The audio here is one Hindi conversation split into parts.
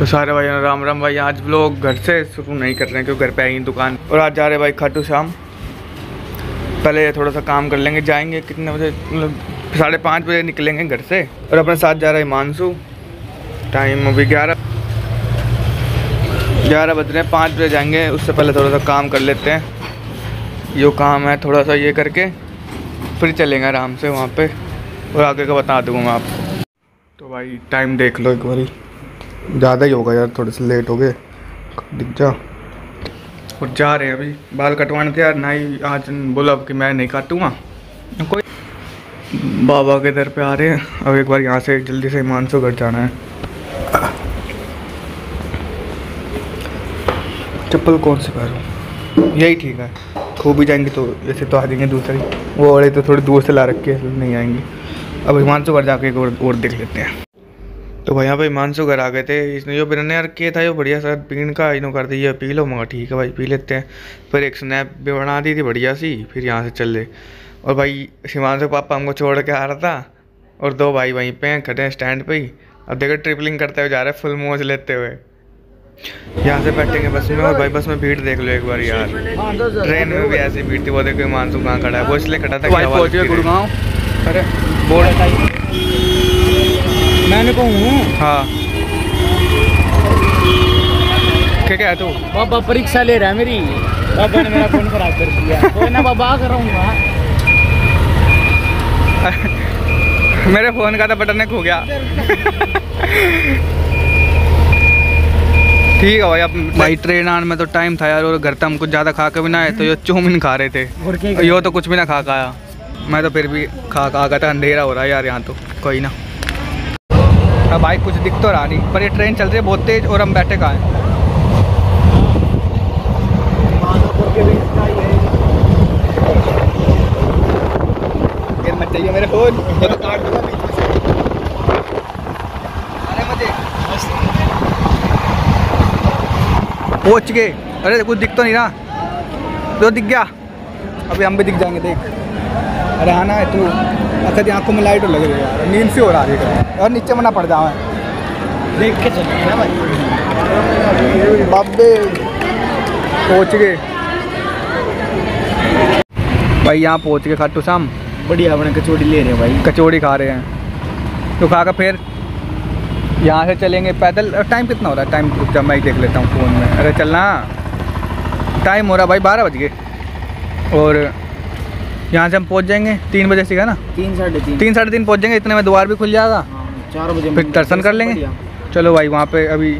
तो सारे भाई राम राम भाई, आज लोग घर से शुरू नहीं कर रहे हैं, क्योंकि घर पे आई दुकान। और आज जा रहे भाई खाटू शाम पहले थोड़ा सा काम कर लेंगे, जाएँगे कितने बजे? मतलब साढ़े पाँच बजे निकलेंगे घर से। और अपने साथ जा रहे हैं हिमांशु। टाइम अभी ग्यारह ग्यारह बज रहे हैं, पाँच बजे जाएँगे। उससे पहले थोड़ा सा काम कर लेते हैं। जो काम है थोड़ा सा ये करके। फिर चलेंगे आराम से वहाँ पे। और आगे का बता दूँगा मैं आपको। तो भाई टाइम देख लो एक बारी। ज़्यादा ही होगा यार थोड़े से लेट हो गए। दिख जा। और जा रहे हैं अभी। बाल कटवाने थे यार ना ही आज बोला कि मैं नहीं काटूँगा। कोई बाबा के दर पे आ रहे हैं। अब एक बार यहाँ से जल्दी से हिमांशु घर जाना है। चप्पल कौन सी पहनूँ यही ठीक है। खो भी जाएँगे तो ऐसे तो आ जाएँगे दूसरी। वो वाले तो थोड़ी दूर से ला रखे नहीं आएँगे। अब हिमांशु घर जाके एक और, और देख लेते हैं। तो भाई यहाँ पे हिमांशु घर आ गए थे। इसने जो बिरने यार किया था जो बढ़िया सर पीन का इन्हों कर दिया पी लो। मगर ठीक है भाई पी लेते हैं। फिर एक स्नैप भी बना दी थी बढ़िया सी। फिर यहाँ से चल रहे और भाई हिमांशु पापा हमको छोड़ के आ रहा था। और दो भाई वहीं पे हैं खड़े हैं स्टैंड पे ही। अब देखो ट्रिपलिंग करते हुए जा रहे हैं फुल मोज लेते हुए। यहाँ से बैठेंगे बस में। और भाई बस में भीड़ देख लो एक बार यार। ट्रेन में भी ऐसी भीड़ थी वो देखो हिमांशु कहाँ खड़ा है। वो इसलिए खड़ा था अरे बोर्ड मैंने कहूँ हाँ। क्या क्या है तू? बाबा परीक्षा ले रहा है मेरी। बाबा ने मेरा फ़ोन खराब कर दिया। कोई ना बाबा कर रहूँगा मेरे फ़ोन का तो बटन खो गया। ठीक है भाई अब भाई ट्रेन आने में तो टाइम था यार और घर तक हम कुछ ज़्यादा खा के भी ना आए तो ये चौमिन खा रहे थे। और यो तो कुछ भी ना खा के आया। मैं तो फिर भी खा खा गया था अंधेरा हो रहा है यार यहाँ तो कोई ना। अब भाई, कुछ दिख तो रहा नहीं। पर ये ट्रेन चल रही है, बहुत तेज और हम बैठे कहाँ हैं? तो मुझे पहुँच गए। अरे कुछ दिख तो नहीं रहा। जो दिख गया। अभी हम भी दिख जाएँगे, देख। अरे आना है तू। अच्छा जी आँखों में लाइट लग रही है यार। नींद से हो रहा है और नीचे मना पड़ जाओ देख के भाई। बाबे पहुँच गए। भाई यहाँ पहुँच गए खाटू शाम। बढ़िया अपने कचौड़ी ले रहे हैं भाई। कचौड़ी खा रहे हैं। तो खा कर फिर यहाँ से चलेंगे पैदल। टाइम कितना हो रहा है? टाइम रुक जा मैं ही देख लेता हूँ फ़ोन में। अरे चलना। टाइम हो रहा भाई बारह बज गए। और यहाँ से हम पहुँच जाएँगे? तीन बजे से है ना? तीन साढ़े तीन। तीन साढ़े तीन पहुँच जाएँगे इतने में द्वार भी खुल जाएगा। हाँ, चार बजे फिर दर्शन कर लेंगे। चलो भाई वहाँ पे अभी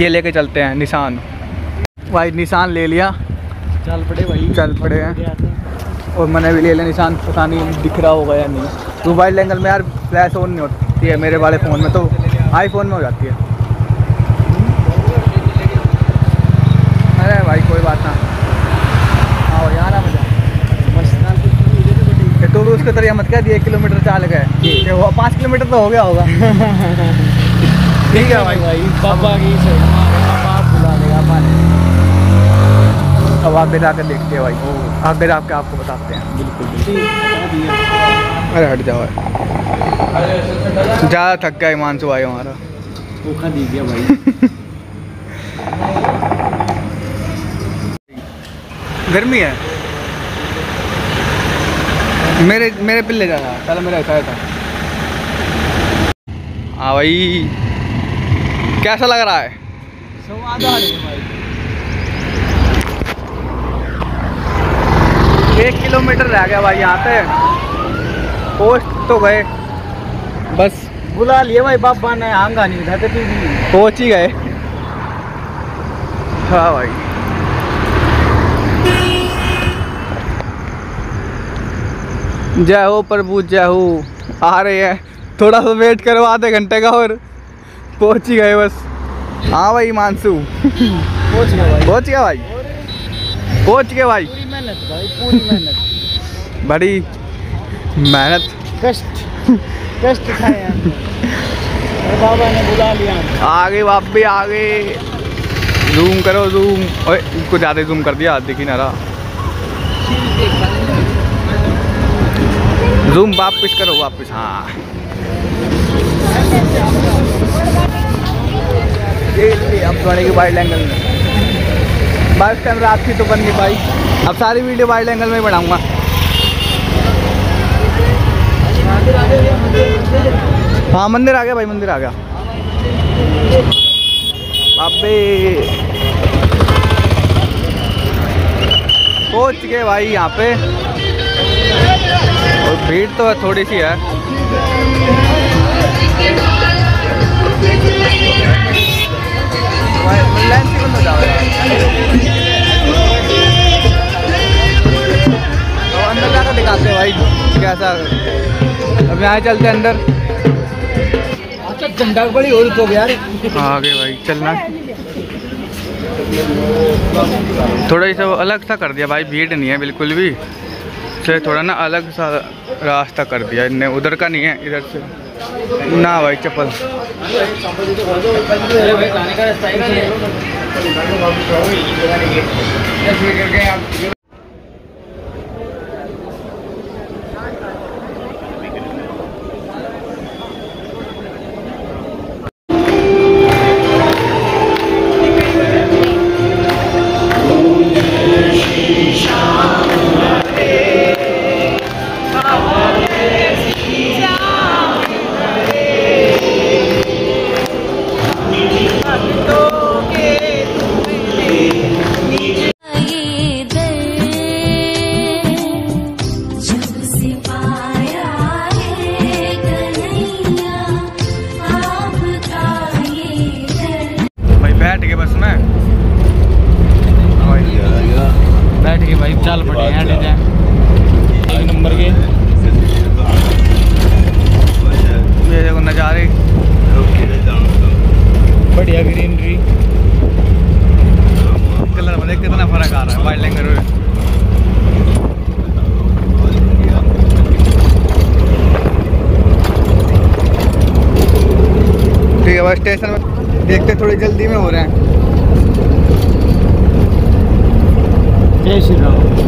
ये लेके चलते हैं निशान। भाई निशान ले लिया। चल पड़े भाई। चल पड़े हैं। और मैंने भी ले लिया निशान पता नहीं दिख रहा होगा या नहीं। मोबाइल एंगल में यार फ्लैश ऑन नहीं होती है मेरे वाले फ़ोन में तो आईफोन में हो जाती है। अरे भाई कोई बात ना आओ यहाँ ना मज़ा तो उसके तरह मत कह दिए एक किलोमीटर चाल गए। वो पाँच किलोमीटर तो हो गया होगा। ठीक है भाई। भाई की से आप अब आगे जाकर देखते हैं भाई। आप आगे जाके आपको बताते हैं। बिल्कुल अरे हट जाओ ज़्यादा थक गया हिमांशु भाई हमारा। धोखा दे दिया भाई। गर्मी है? मेरे मेरे पिल्ले जा रहा पहले मेरा ऐसा था हाँ। भाई। कैसा लग रहा है? एक किलोमीटर रह गया भाई यहाँ पे। पोस्ट तो गए। बस। बुला लिए भाई बाबा ने आंगा नहीं था पहुँच ही गए। हाँ भाई। जय हो प्रभु जय हो। आ रहे हैं। थोड़ा सा वेट करो आधे घंटे का और पहुँच ही गए बस। हाँ भाई मानसू। पहुँच गया भाई। पहुँच गया भाई। पहुँच गए भाई। पूरी मेहनत भाई पूरी मेहनत। बड़ी मेहनत। कष्ट कष्ट खाए बाबा ने बुला लिया आगे बाप भी आगे। जूम करो जूम ओए इसको ज़्यादा जूम कर दिया दिख ही ना रहा। जूम वापस करो, वापस। हाँ। अब बढ़ेगी वाइड एंगल में। उस टाइम रात की तो बन गई भाई। अब सारी वीडियो वाइड एंगल में बनाऊँगा। हाँ मंदिर आ गया भाई, मंदिर आ गया। अबे। पहुँच गए भाई यहाँ पे। और भीड़ तो थोड़ी सी है। तो अंदर जाकर दिखाते हैं भाई कैसा अब यहाँ चलते हैं अंदर। अच्छा झंडा बड़ी और तो यार। आगे भाई चलना। थोड़ा सा वो अलग सा कर दिया भाई भीड़ नहीं है बिल्कुल भी। से थोड़ा ना अलग सा रास्ता कर दिया, इनने उधर का नहीं है, इधर से। ना भाई, चप्पल। बैठ गए बस में। बैठ के भाई चल पड़े हैं। जाए एक नंबर के? ये देखो नज़ारे। बढ़िया ग्रीनरी कलर में देख कितना फ़र्क आ रहा है वाइल्ड में ठीक है बस स्टेशन में देखते थोड़ी जल्दी में हो रहे हैं। जय श्री राम।